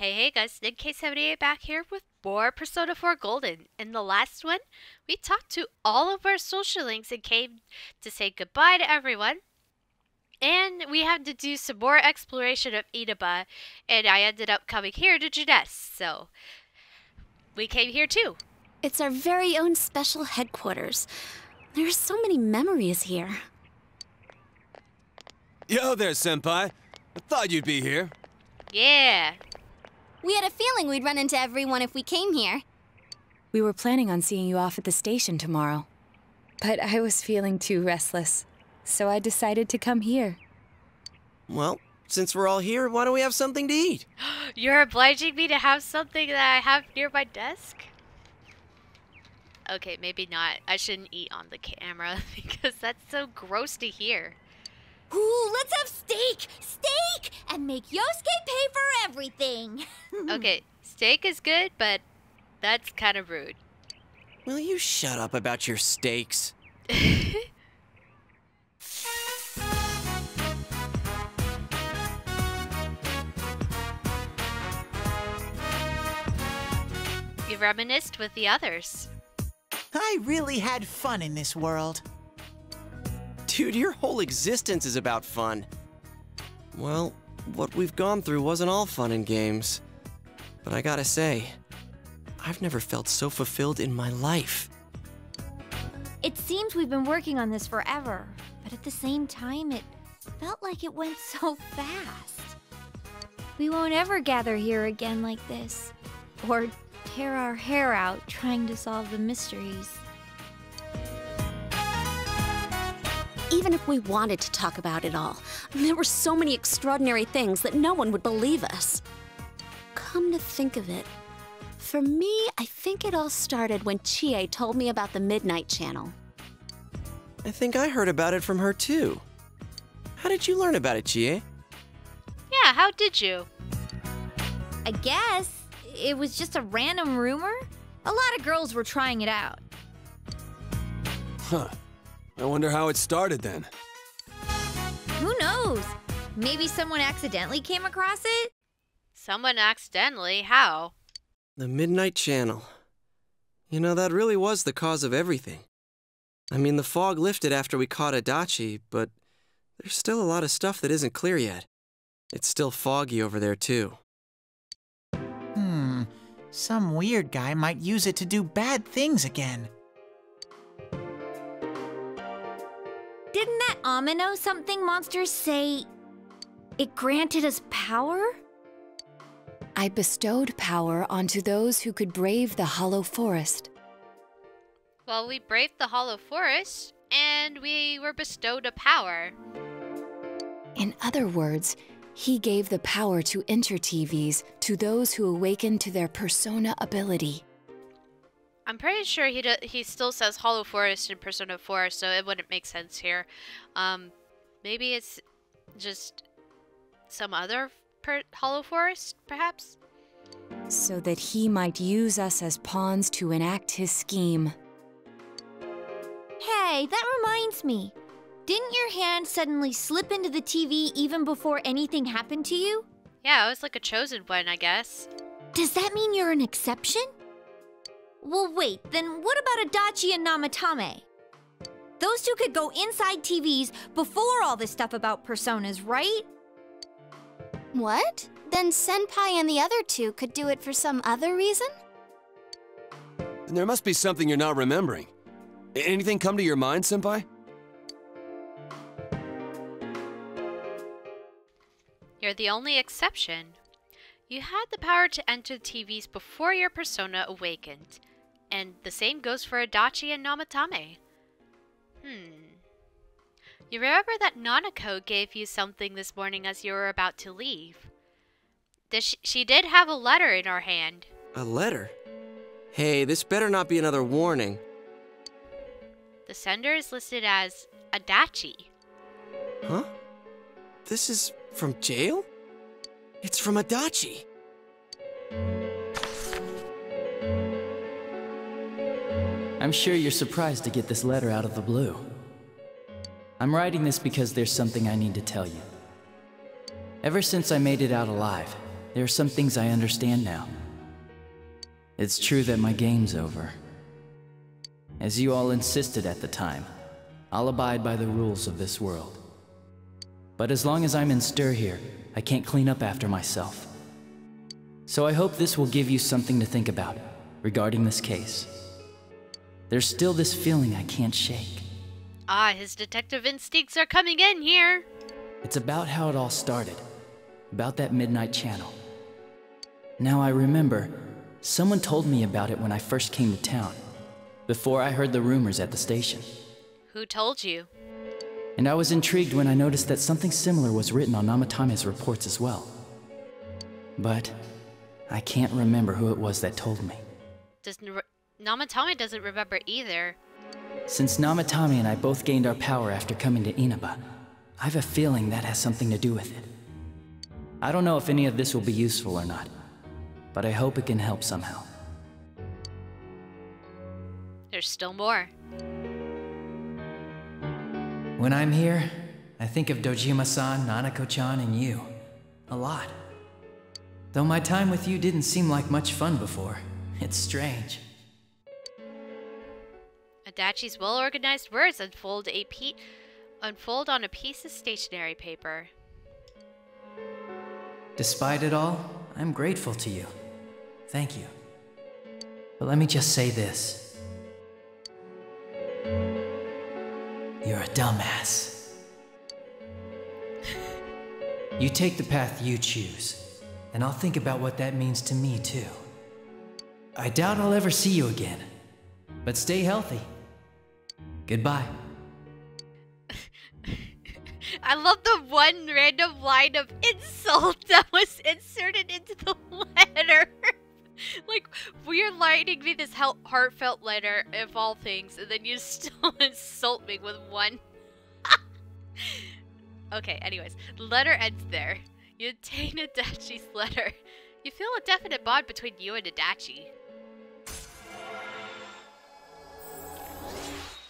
Hey, hey guys, ninkay78 back here with more Persona 4 Golden. In the last one, we talked to all of our social links and came to say goodbye to everyone. And we had to do some more exploration of Inaba, and I ended up coming here to Junes, so we came here too. It's our very own special headquarters. There are so many memories here. Yo there, Senpai. I thought you'd be here. Yeah. We had a feeling we'd run into everyone if we came here. We were planning on seeing you off at the station tomorrow. But I was feeling too restless, so I decided to come here. Well, since we're all here, why don't we have something to eat? You're obliging me to have something that I have near my desk? Okay, maybe not. I shouldn't eat on the camera because that's so gross to hear. Ooh, let's have steak! Steak! And make Yosuke pay for everything! okay, steak is good, but that's kind of rude. Will you shut up about your steaks? You reminisced with the others. I really had fun in this world. Dude, your whole existence is about fun. Well, what we've gone through wasn't all fun and games. But I gotta say, I've never felt so fulfilled in my life. It seems we've been working on this forever, but at the same time, it felt like it went so fast. We won't ever gather here again like this, or tear our hair out trying to solve the mysteries. Even if we wanted to talk about it all, there were so many extraordinary things that no one would believe us. Come to think of it, for me, I think it all started when Chie told me about the Midnight Channel. I think I heard about it from her too. How did you learn about it, Chie? Yeah, how did you? I guess it was just a random rumor. A lot of girls were trying it out. Huh. I wonder how it started then. Who knows? Maybe someone accidentally came across it? Someone accidentally? How? The Midnight Channel. You know, that really was the cause of everything. I mean, the fog lifted after we caught Adachi, but there's still a lot of stuff that isn't clear yet. It's still foggy over there, too. Hmm, some weird guy might use it to do bad things again. Didn't that Ameno something monsters say it granted us power? I bestowed power onto those who could brave the Hollow Forest. Well, we braved the Hollow Forest, and we were bestowed a power. In other words, he gave the power to enter-TVs to those who awakened to their persona ability. I'm pretty sure he do- he still says Hollow Forest in Persona 4, so it wouldn't make sense here. Um, maybe it's just some other per- Hollow Forest, perhaps? So that he might use us as pawns to enact his scheme. Hey, that reminds me. Didn't your hand suddenly slip into the TV even before anything happened to you? Yeah, I was like a chosen one, I guess. Does that mean you're an exception? Well, wait, then what about Adachi and Namatame? Those two could go inside TVs before all this stuff about personas, right? What? Then Senpai and the other two could do it for some other reason? There must be something you're not remembering. Anything come to your mind, Senpai? You're the only exception. You had the power to enter TVs before your persona awakened. And the same goes for Adachi and Namatame. Hmm. You remember that Nanako gave you something this morning as you were about to leave? Sh she did have a letter in her hand. A letter? Hey, this better not be another warning. The sender is listed as Adachi. Huh? This is from jail? It's from Adachi. I'm sure you're surprised to get this letter out of the blue. I'm writing this because there's something I need to tell you. Ever since I made it out alive, there are some things I understand now. It's true that my game's over. As you all insisted at the time, I'll abide by the rules of this world. But as long as I'm in stir here, I can't clean up after myself. So I hope this will give you something to think about regarding this case. There's still this feeling I can't shake. Ah, his detective instincts are coming in here. It's about how it all started, about that midnight channel. Now I remember, someone told me about it when I first came to town, before I heard the rumors at the station. Who told you? And I was intrigued when I noticed that something similar was written on Namatame's reports as well. But I can't remember who it was that told me. Does Namatame doesn't remember either. Since Namatame and I both gained our power after coming to Inaba, I have a feeling that has something to do with it. I don't know if any of this will be useful or not, but I hope it can help somehow. There's still more. When I'm here, I think of Dojima-san, Nanako-chan, and you. A lot. Though my time with you didn't seem like much fun before. It's strange. Adachi's well-organized words unfold a pe- unfold on a piece of stationery paper. Despite it all, I'm grateful to you. Thank you. But let me just say this. You're a dumbass. you take the path you choose, and I'll think about what that means to me, too. I doubt I'll ever see you again, but stay healthy. Goodbye. I love the one random line of insult that was inserted into the letter. like, we're writing me this heartfelt letter of all things, and then you still insult me with one. okay, anyways, the letter ends there. You obtain Adachi's letter. You feel a definite bond between you and Adachi.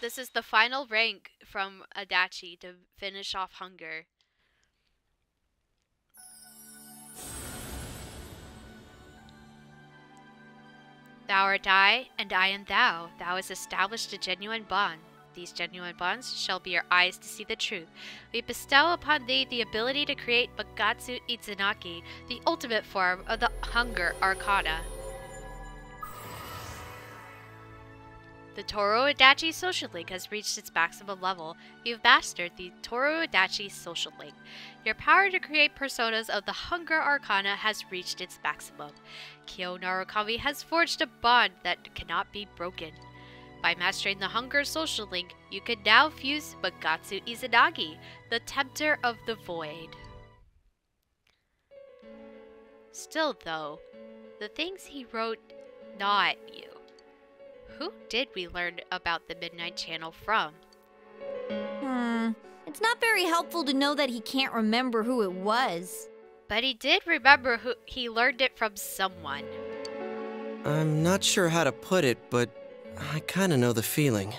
This is the final rank from Adachi to finish off hunger. Thou art I, and I am thou. Thou hast established a genuine bond. These genuine bonds shall be your eyes to see the truth. We bestow upon thee the ability to create Magatsu Izanagi, the ultimate form of the Hunger Arcana. The Tohru Adachi Social Link has reached its maximum level. You've mastered the Tohru Adachi Social Link. Your power to create personas of the Hunger Arcana has reached its maximum. Kyo Narukami has forged a bond that cannot be broken. By mastering the Hunger Social Link, you can now fuse Magatsu Izanagi, the Tempter of the Void. Still, though, the things he wrote not you. Who did we learn about the Midnight Channel from? Hmm. It's not very helpful to know that he can't remember who it was. But he did remember who he learned it from someone. I'm not sure how to put it, but I kinda know the feeling.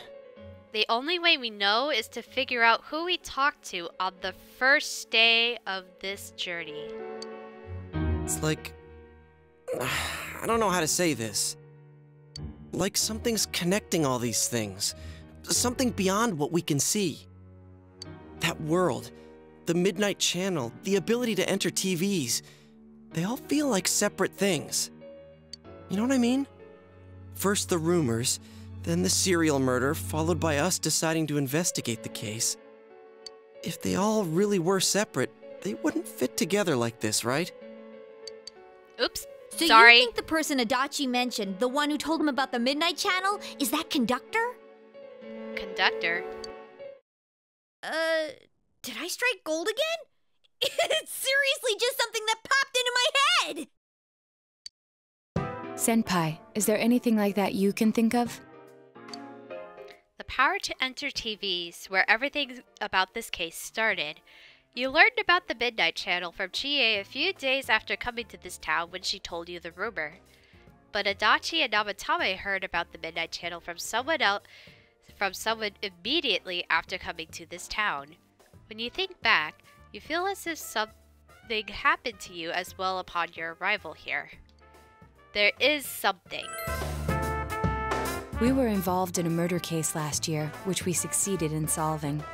The only way we know is to figure out who we talked to on the first day of this journey. It's like. I don't know how to say this. Like something's connecting all these things. Something beyond what we can see. That world, the Midnight Channel, the ability to enter TVs, they all feel like separate things. You know what I mean? First the rumors, then the serial murder, followed by us deciding to investigate the case. If they all really were separate, they wouldn't fit together like this, right? Oops. So Sorry. you think the person Adachi mentioned, the one who told him about the Midnight Channel, is that conductor? Conductor. Uh, did I strike gold again? it's seriously just something that popped into my head! Senpai, is there anything like that you can think of? The power to enter TVs, where everything about this case started. You learned about the Midnight Channel from Chie a few days after coming to this town when she told you the rumor. But Adachi and Namatame heard about the Midnight Channel from someone else from someone immediately after coming to this town. When you think back, you feel as if something happened to you as well upon your arrival here. There is something. We were involved in a murder case last year, which we succeeded in solving.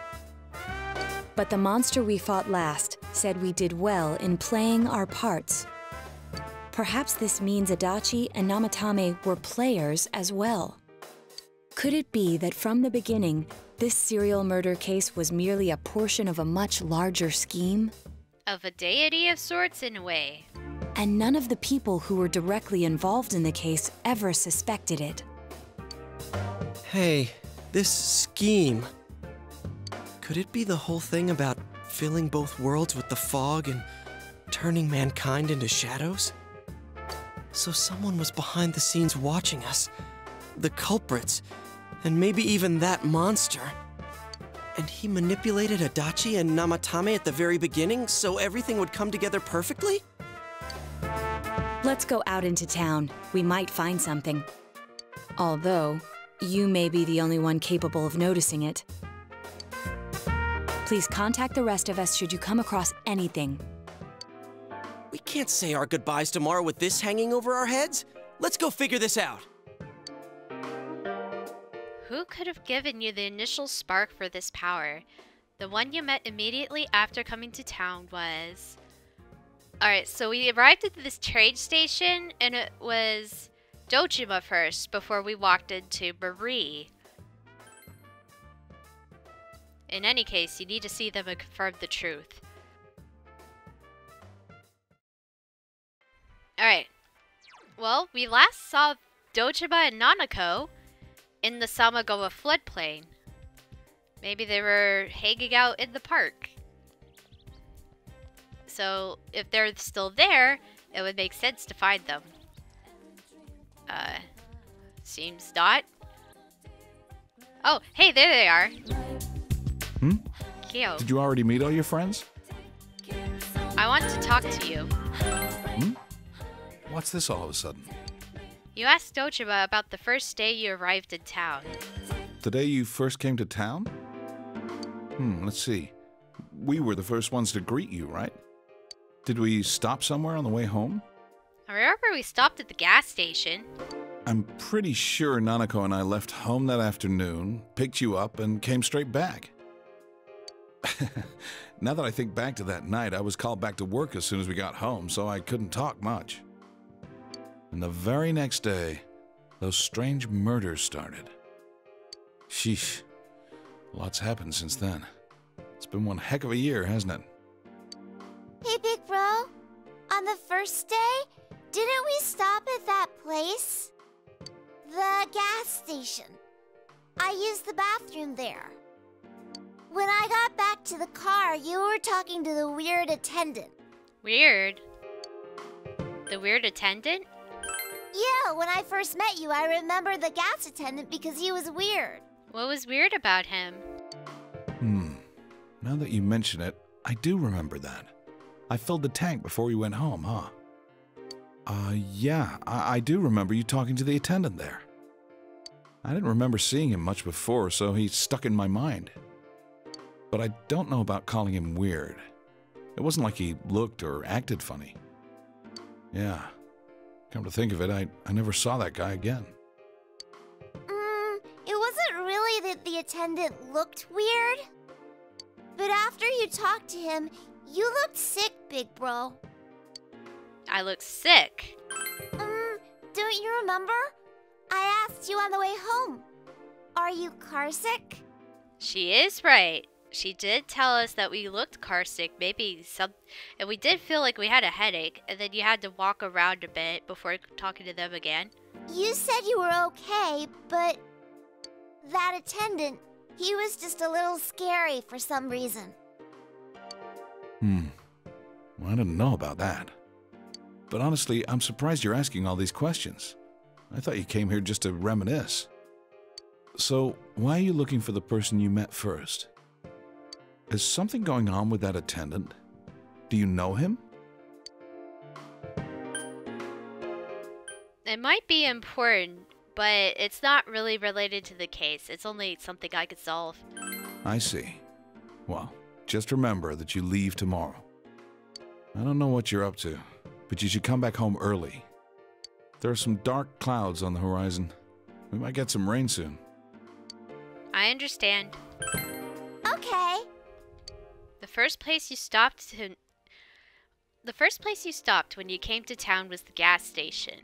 But the monster we fought last said we did well in playing our parts. Perhaps this means Adachi and Namatame were players as well. Could it be that from the beginning, this serial murder case was merely a portion of a much larger scheme? Of a deity of sorts, in a way. And none of the people who were directly involved in the case ever suspected it. Hey, this scheme. Could it be the whole thing about filling both worlds with the fog and turning mankind into shadows? So someone was behind the scenes watching us. The culprits. And maybe even that monster. And he manipulated Adachi and Namatame at the very beginning so everything would come together perfectly? Let's go out into town. We might find something. Although, you may be the only one capable of noticing it. Please contact the rest of us should you come across anything. We can't say our goodbyes tomorrow with this hanging over our heads. Let's go figure this out. Who could have given you the initial spark for this power? The one you met immediately after coming to town was. Alright, so we arrived at this trade station and it was Dojima first before we walked into Marie. In any case, you need to see them and confirm the truth. Alright. Well, we last saw Dojima and Nanako in the Samegawa floodplain. Maybe they were hanging out in the park. So, if they're still there, it would make sense to find them. Uh, seems not. Oh, hey, there they are. Hmm? Kyo, Did you already meet all your friends? I want to talk to you. Hmm? What's this all of a sudden? You asked Dojima about the first day you arrived in town. The day you first came to town? Hmm, let's see. We were the first ones to greet you, right? Did we stop somewhere on the way home? I remember we stopped at the gas station. I'm pretty sure Nanako and I left home that afternoon, picked you up, and came straight back. now that I think back to that night, I was called back to work as soon as we got home, so I couldn't talk much. And the very next day, those strange murders started. Sheesh. Lots happened since then. It's been one heck of a year, hasn't it? Hey, big bro. On the first day, didn't we stop at that place? The gas station. I used the bathroom there. When I got back to the car, you were talking to the weird attendant. Weird. The weird attendant? Yeah, when I first met you, I remember the gas attendant because he was weird. What was weird about him? Hmm. Now that you mention it, I do remember that. I filled the tank before we went home, huh? Uh, yeah, I, I do remember you talking to the attendant there. I didn't remember seeing him much before, so he stuck in my mind. But I don't know about calling him weird. It wasn't like he looked or acted funny. Yeah. Come to think of it, I, I never saw that guy again. Mm, it wasn't really that the attendant looked weird. But after you talked to him, you looked sick, big bro. I look sick. Um, don't you remember? I asked you on the way home. Are you car sick? She is right. She did tell us that we looked car sick, maybe some, and we did feel like we had a headache, and then you had to walk around a bit before talking to them again. You said you were okay, but that attendant, he was just a little scary for some reason. Hmm. Well, I didn't know about that. But honestly, I'm surprised you're asking all these questions. I thought you came here just to reminisce. So, why are you looking for the person you met first? Is something going on with that attendant? Do you know him? It might be important, but it's not really related to the case. It's only something I could solve. I see. Well, just remember that you leave tomorrow. I don't know what you're up to, but you should come back home early. There are some dark clouds on the horizon. We might get some rain soon. I understand. The first place you stopped to The first place you stopped when you came to town was the gas station.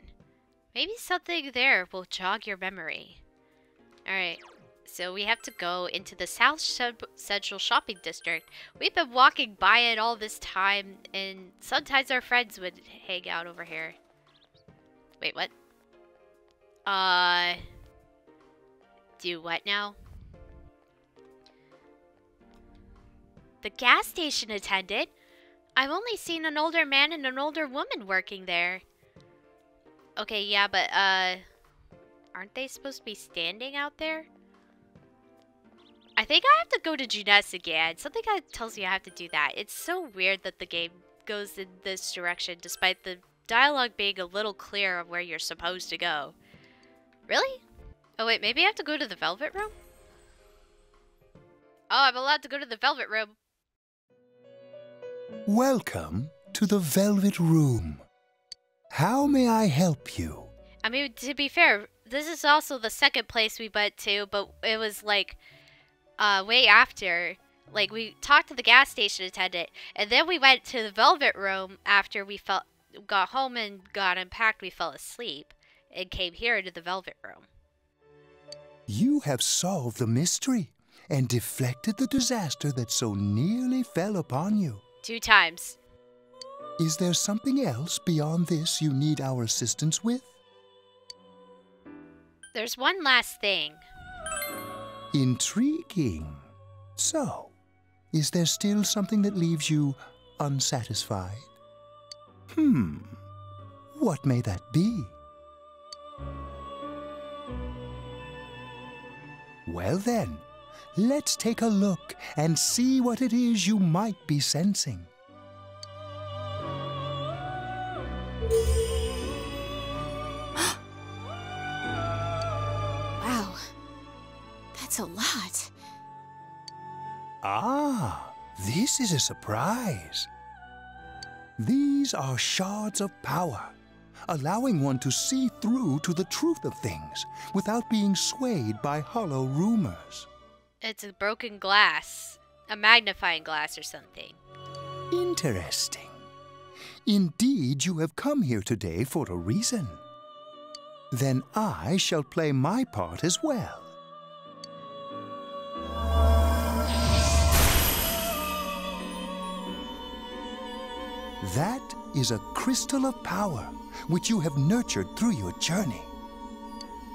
Maybe something there will jog your memory. Alright, so we have to go into the South Sub- Central Shopping District. We've been walking by it all this time, and sometimes our friends would hang out over here. Wait, what? Uh... Do what now? The gas station attendant? I've only seen an older man and an older woman working there. Okay, yeah, but, uh... Aren't they supposed to be standing out there? I think I have to go to Junes again. Something tells me I have to do that. It's so weird that the game goes in this direction despite the dialogue being a little clear of where you're supposed to go. Really? Oh wait, maybe I have to go to the Velvet Room? Oh, I'm allowed to go to the Velvet Room. Welcome to the Velvet Room. How may I help you? I mean, to be fair, this is also the second place we went to, but it was like uh, way after. Like we talked to the gas station attendant, and then we went to the Velvet Room after we felt got home and got unpacked. We fell asleep and came here to the Velvet Room. You have solved the mystery and deflected the disaster that so nearly fell upon you. Two times. Is there something else beyond this you need our assistance with? There's one last thing. Intriguing. So, is there still something that leaves you unsatisfied? Hmm. What may that be? Well then, let's take a look and see what it is you might be sensing. Wow. That's a lot. Ah, this is a surprise. These are shards of power, allowing one to see through to the truth of things without being swayed by hollow rumors. It's a broken glass, a magnifying glass or something. Interesting. Indeed, you have come here today for a reason. Then I shall play my part as well. That is a crystal of power which you have nurtured through your journey.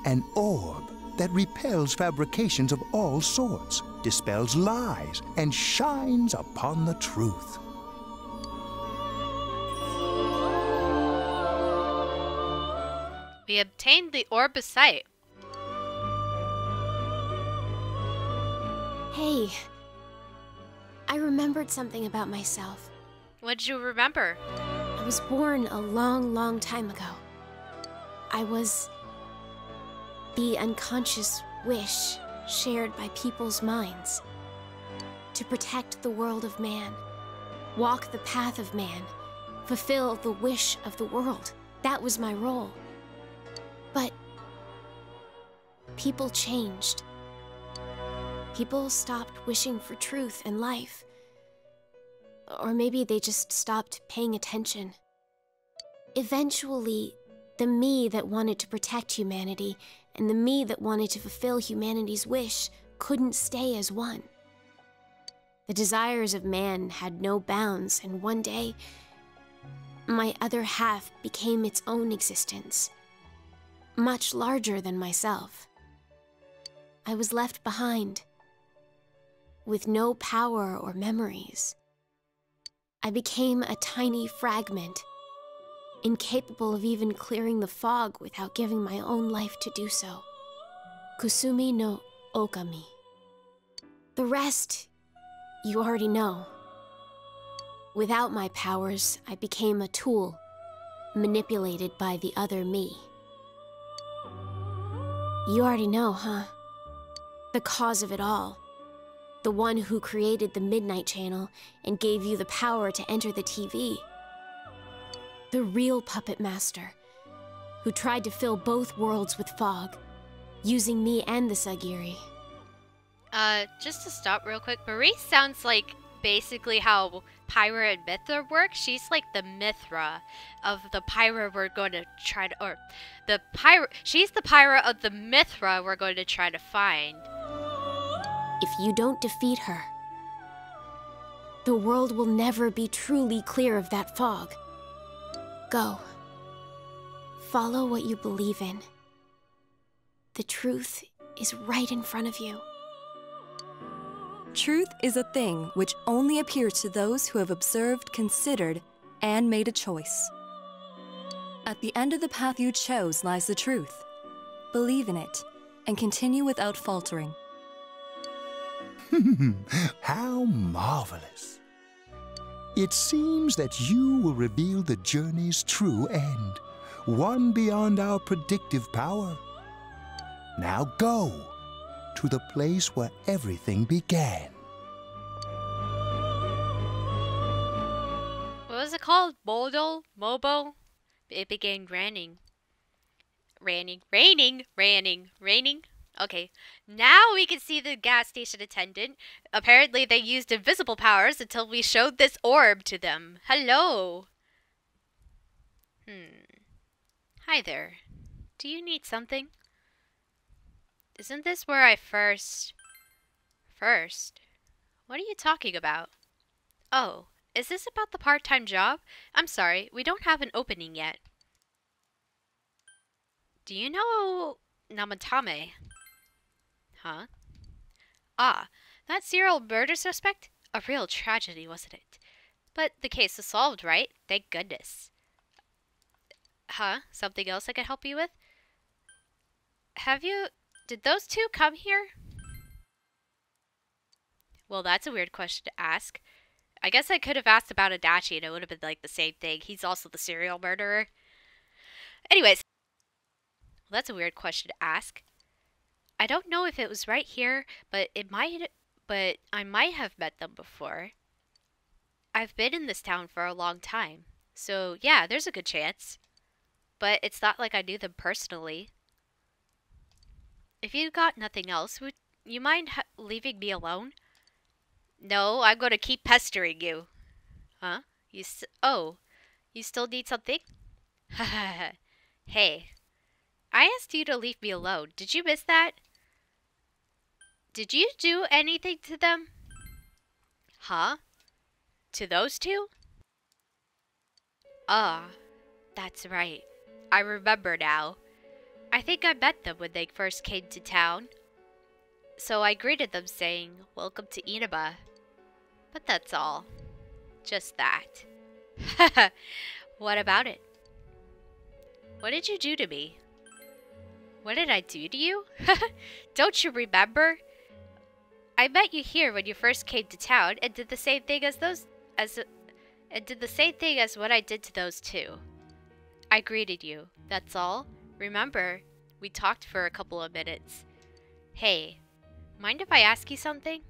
An orb that repels fabrications of all sorts, dispels lies, and shines upon the truth. We obtained the orb of sight. Hey, I remembered something about myself. What did you remember? I was born a long, long time ago. I was the unconscious wish shared by people's minds to protect the world of man, walk the path of man, fulfill the wish of the world. That was my role. But people changed. People stopped wishing for truth and life. Or maybe they just stopped paying attention. Eventually, the me that wanted to protect humanity and the me that wanted to fulfill humanity's wish couldn't stay as one. The desires of man had no bounds, and one day, my other half became its own existence, much larger than myself. I was left behind, with no power or memories. I became a tiny fragment, incapable of even clearing the fog without giving my own life to do so. Kusumi no Okami. The rest, you already know. Without my powers, I became a tool, manipulated by the other me. You already know, huh? The cause of it all. The one who created the Midnight Channel and gave you the power to enter the TV. The real puppet master, who tried to fill both worlds with fog, using me and the Sagiri. Uh, just to stop real quick, Marie sounds like basically how Pyra and Mythra work. She's like the Mythra of the Pyra we're going to try to, or the Pyra, she's the Pyra of the Mythra we're going to try to find. If you don't defeat her, the world will never be truly clear of that fog. Go. Follow what you believe in. The truth is right in front of you. Truth is a thing which only appears to those who have observed, considered, and made a choice. At the end of the path you chose lies the truth. Believe in it, and continue without faltering. How marvelous. It seems that you will reveal the journey's true end, one beyond our predictive power. Now go to the place where everything began. What was it called? Modal? Mobo? It began raining. Raining. Raining? Raining. Raining? Okay. Now we can see the gas station attendant. Apparently they used invisible powers until we showed this orb to them. Hello. Hmm. Hi there. Do you need something? Isn't this where I first... First? What are you talking about? Oh, is this about the part-time job? I'm sorry, we don't have an opening yet. Do you know Namatame? Huh? Ah, that serial murder suspect? A real tragedy, wasn't it? But the case is solved, right? Thank goodness. Huh? Something else I could help you with? Have you... Did those two come here? Well, that's a weird question to ask. I guess I could have asked about Adachi and it would have been like the same thing. He's also the serial murderer. Anyways, well, that's a weird question to ask. I don't know if it was right here, but it might but I might have met them before. I've been in this town for a long time. So, yeah, there's a good chance. But it's not like I knew them personally. If you got nothing else, would you mind leaving me alone? No, I'm going to keep pestering you. Huh? You Oh, you still need something? hey, I asked you to leave me alone. Did you miss that? Did you do anything to them? Huh? To those two? Ah, that's right. I remember now. I think I met them when they first came to town. So I greeted them saying, Welcome to Inaba. But that's all. Just that. what about it? What did you do to me? What did I do to you? Don't you remember? I met you here when you first came to town and did the same thing as those as and did the same thing as what I did to those two. I greeted you. That's all. Remember, we talked for a couple of minutes. Hey, mind if I ask you something?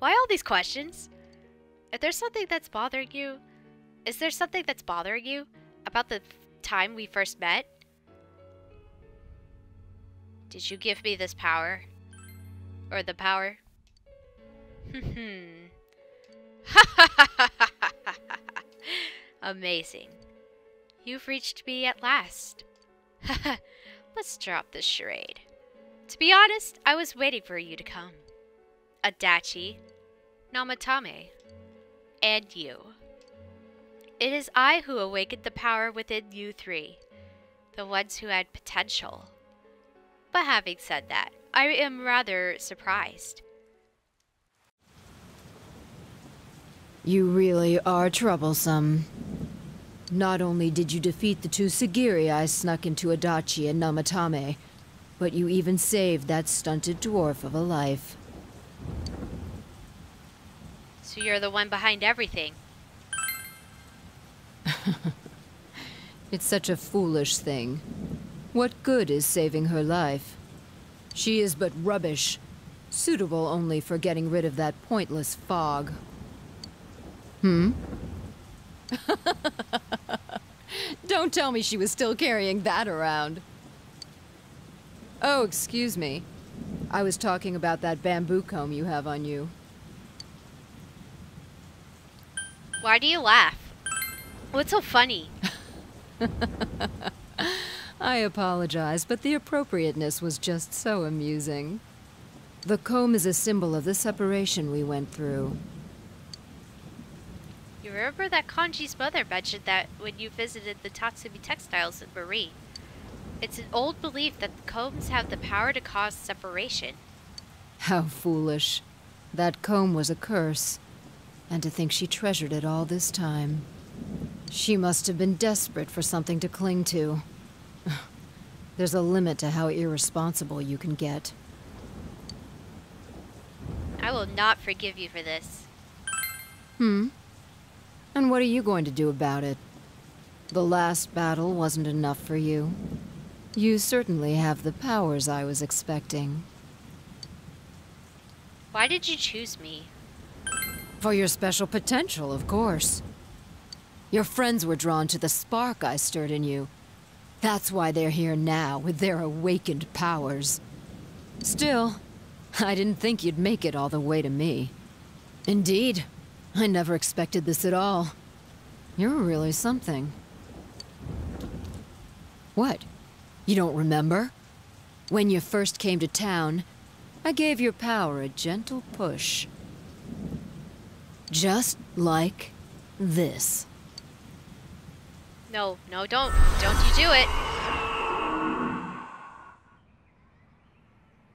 Why all these questions? If there's something that's bothering you, is there something that's bothering you about the time we first met? Did you give me this power? Or the power? Amazing. You've reached me at last. Let's drop this charade. To be honest, I was waiting for you to come. Adachi, Namatame, and you. It is I who awakened the power within you three, the ones who had potential. But having said that, I am rather surprised. You really are troublesome. Not only did you defeat the two Sagiri I snuck into Adachi and Namatame, but you even saved that stunted dwarf of a life. So you're the one behind everything. it's such a foolish thing. What good is saving her life? She is but rubbish, suitable only for getting rid of that pointless fog. Hmm? Don't tell me she was still carrying that around. Oh, excuse me. I was talking about that bamboo comb you have on you. Why do you laugh? What's so funny? I apologize, but the appropriateness was just so amusing. The comb is a symbol of the separation we went through. You remember that Kanji's mother mentioned that when you visited the Tatsumi textiles in Marie. It's an old belief that the combs have the power to cause separation. How foolish. That comb was a curse. And to think she treasured it all this time. She must have been desperate for something to cling to. There's a limit to how irresponsible you can get. I will not forgive you for this. Hmm? And what are you going to do about it? The last battle wasn't enough for you. You certainly have the powers I was expecting. Why did you choose me? For your special potential, of course. Your friends were drawn to the spark I stirred in you. That's why they're here now, with their awakened powers. Still, I didn't think you'd make it all the way to me. Indeed, I never expected this at all. You're really something. What? You don't remember? When you first came to town, I gave your power a gentle push. Just like this. No, no, don't. Don't you do it.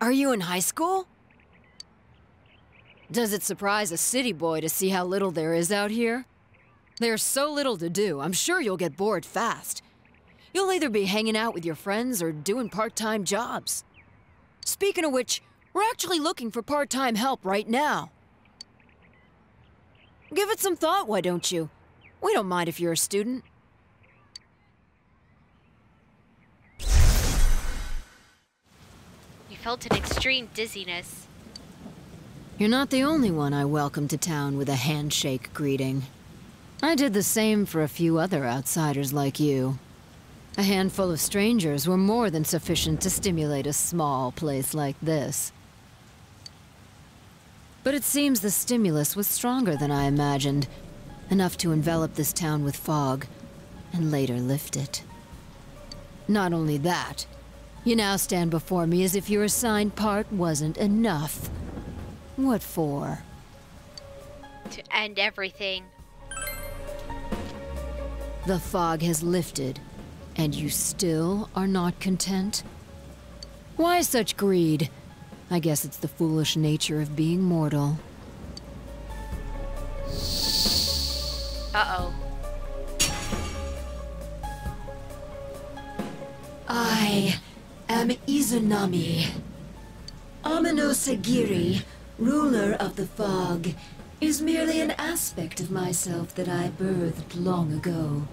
Are you in high school? Does it surprise a city boy to see how little there is out here? There's so little to do, I'm sure you'll get bored fast. You'll either be hanging out with your friends or doing part-time jobs. Speaking of which, we're actually looking for part-time help right now. Give it some thought, why don't you? We don't mind if you're a student. You felt an extreme dizziness. You're not the only one I welcomed to town with a handshake greeting. I did the same for a few other outsiders like you. A handful of strangers were more than sufficient to stimulate a small place like this. But it seems the stimulus was stronger than I imagined, enough to envelop this town with fog, and later lift it. Not only that, you now stand before me as if your assigned part wasn't enough. What for? To end everything. The fog has lifted, and you still are not content? Why such greed? I guess it's the foolish nature of being mortal. Uh-oh. I am Izanami. Ameno Sagiri, ruler of the fog, is merely an aspect of myself that I birthed long ago.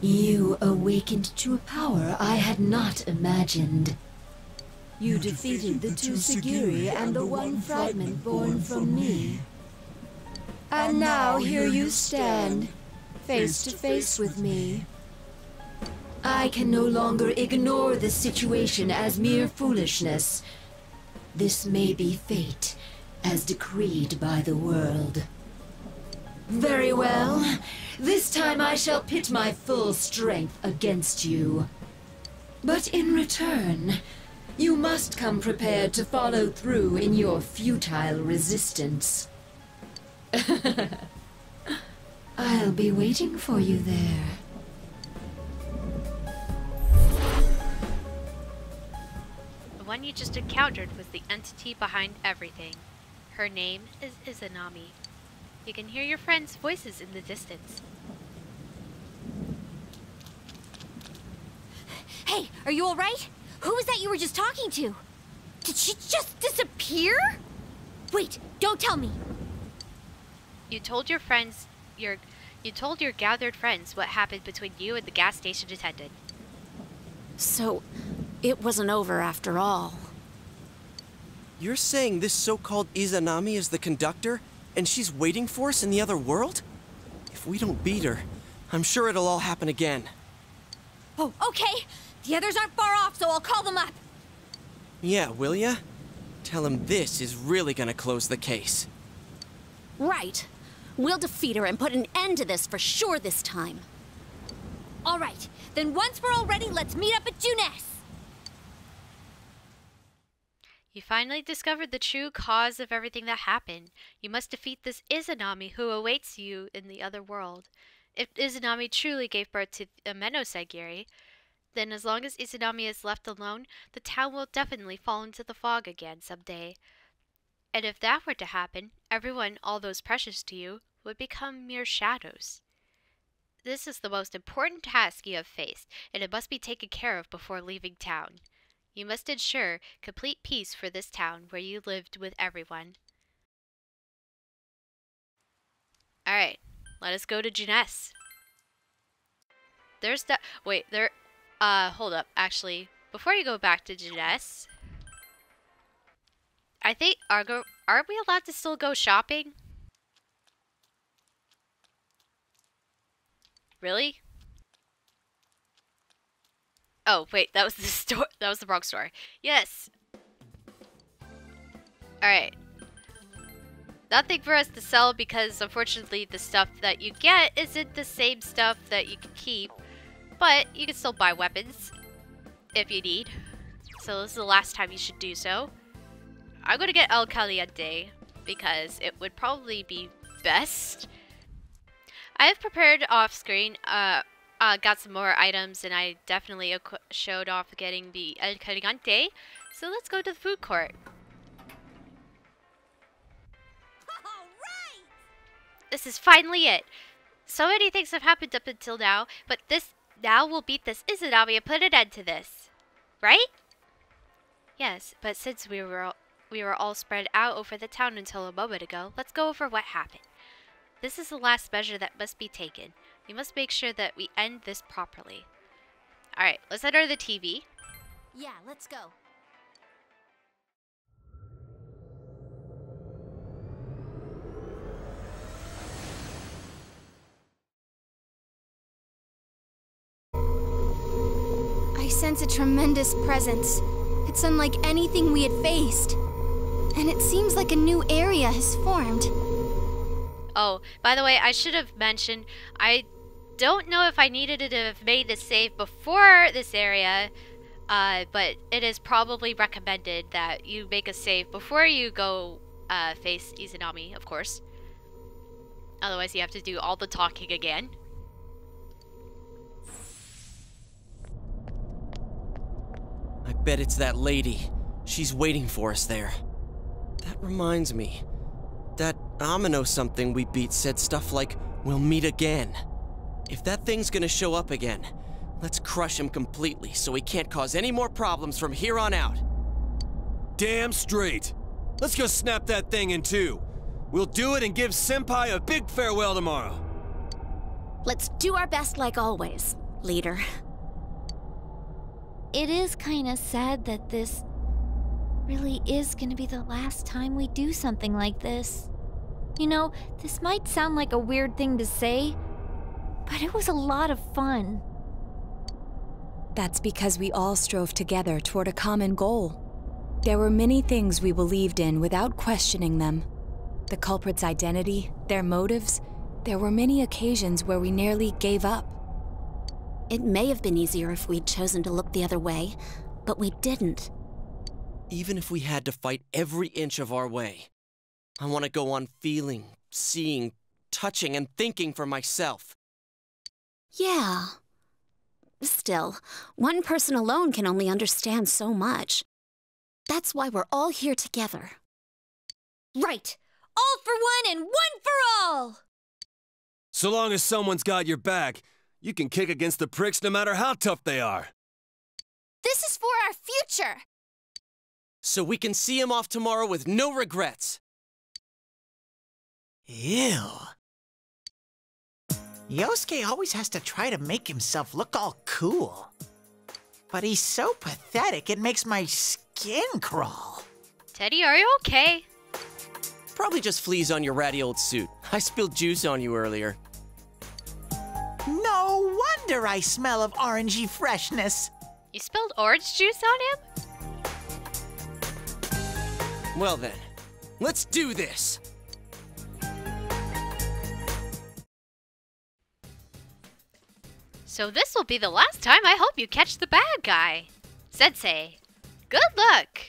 You awakened to a power I had not imagined. You defeated the two Sagiri and the one fragment born from me. And now here you stand, face to face with me. I can no longer ignore this situation as mere foolishness. This may be fate, as decreed by the world. Very well. This time I shall pit my full strength against you. But in return, you must come prepared to follow through in your futile resistance. I'll be waiting for you there. One you just encountered was the entity behind everything. Her name is Izanami. You can hear your friends' voices in the distance. Hey, are you alright? Who was that you were just talking to? Did she just disappear? Wait, don't tell me. You told your friends your you told your gathered friends what happened between you and the gas station attendant. So, it wasn't over after all. You're saying this so-called Izanami is the conductor, and she's waiting for us in the other world? If we don't beat her, I'm sure it'll all happen again. Oh, okay. The others aren't far off, so I'll call them up. Yeah, will ya? Tell him this is really gonna close the case. Right. We'll defeat her and put an end to this for sure this time. All right. Then once we're all ready, let's meet up at Junes. You finally discovered the true cause of everything that happened. You must defeat this Izanami who awaits you in the other world. If Izanami truly gave birth to Ameno Sagiri, then as long as Izanami is left alone, the town will definitely fall into the fog again someday. And if that were to happen, everyone, all those precious to you, would become mere shadows. This is the most important task you have faced, and it must be taken care of before leaving town. You must ensure complete peace for this town where you lived with everyone. Alright, let us go to Junes. There's that. Wait, there. Uh, hold up. Actually, before you go back to Junes, I think are. Are we allowed to still go shopping? Really? Oh, wait, that was the store. That was the wrong store. Yes. Alright. Nothing for us to sell because unfortunately the stuff that you get isn't the same stuff that you can keep. But you can still buy weapons if you need. So this is the last time you should do so. I'm gonna get El Caliente because it would probably be best. I have prepared off screen uh, uh, got some more items, and I definitely showed off getting the El Caliente. So let's go to the food court. This is finally it. So many things have happened up until now, but this now will beat this Izanami and put an end to this. Right? Yes, but since we were all, we were all spread out over the town until a moment ago, let's go over what happened. This is the last measure that must be taken. We must make sure that we end this properly. Alright, let's enter the TV. Yeah, let's go. I sense a tremendous presence. It's unlike anything we had faced. And it seems like a new area has formed. Oh, by the way, I should have mentioned, I don't know if I needed to have made this save before this area, uh, but it is probably recommended that you make a save before you go uh, face Izanami, of course. Otherwise, you have to do all the talking again. I bet it's that lady. She's waiting for us there. That reminds me. That Ameno something we beat said stuff like, we'll meet again. If that thing's gonna show up again, let's crush him completely so he can't cause any more problems from here on out. Damn straight. Let's go snap that thing in two. We'll do it and give Senpai a big farewell tomorrow. Let's do our best like always, leader. It is kinda sad that this really is gonna be the last time we do something like this. You know, this might sound like a weird thing to say, but it was a lot of fun. That's because we all strove together toward a common goal. There were many things we believed in without questioning them. The culprit's identity, their motives, there were many occasions where we nearly gave up. It may have been easier if we'd chosen to look the other way, but we didn't. Even if we had to fight every inch of our way, I want to go on feeling, seeing, touching, and thinking for myself. Yeah. Still, one person alone can only understand so much. That's why we're all here together. Right! All for one and one for all! So long as someone's got your back, you can kick against the pricks no matter how tough they are. This is for our future! So we can see him off tomorrow with no regrets. Ew. Yosuke always has to try to make himself look all cool. But he's so pathetic, it makes my skin crawl. Teddy, are you okay? Probably just fleas on your ratty old suit. I spilled juice on you earlier. No wonder I smell of orangey freshness. You spilled orange juice on him? Well then, let's do this! So this will be the last time I hope you catch the bad guy. Sensei, good luck!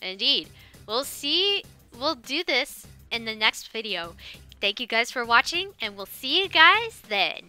Indeed, we'll see, we'll do this in the next video. Thank you guys for watching, and we'll see you guys then.